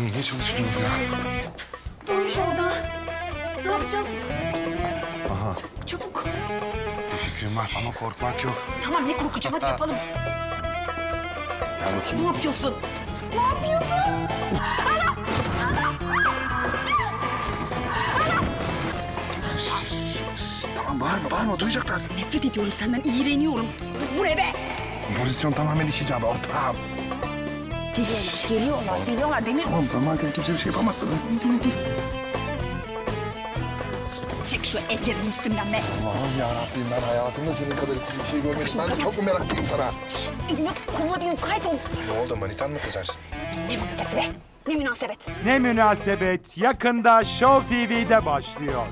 yapmaya çalışmıyorum ya. Durmuş orada. Ne yapacağız? Aha Çabuk. bir fikrim var ama korkmak yok. Tamam ne korkacağım hadi yapalım. Gel Ne yapıyorsun? Ne yapıyorsun? Tamam bağırma bağırma duyacaklar. Nefret ediyorum senden iğreniyorum. Bu ne be? Pozisyon tamamen iş icabı ortağım. Geliyorlar, geliyorlar, geliyorlar Demir. Tamam tamam gel kimse bir şey yapamazsın. Dur, dur. Çek şu ellerin üstümden be. Allah'ım yarabbim ben hayatımda senin kadar itici bir şey görmedim. Ben de çok mu meraklıyım sana? Elini koluna bir mukayyet ol. Ne oldu manitan mı kızar? Ne manitası be? Ne münasebet? Ne münasebet yakında Show TV'de başlıyor.